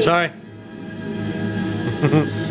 Sorry.